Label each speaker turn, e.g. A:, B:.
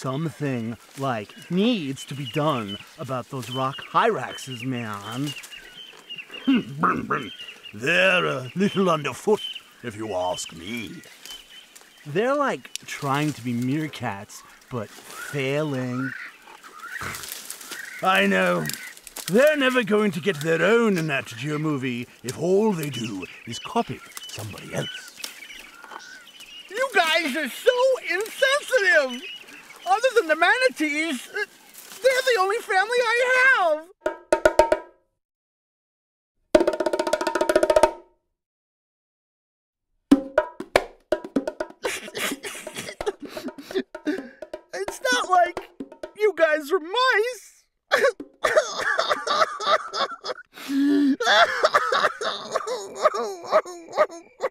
A: something like needs to be done about those rock hyraxes, man.
B: They're a little underfoot, if you ask me.
A: They're like trying to be meerkats, but failing.
B: I know. They're never going to get their own Nat Geo movie if all they do is copy somebody else.
C: You guys are so insensitive! Other than the manatees, they're the only family I have! it's not like you guys are mice!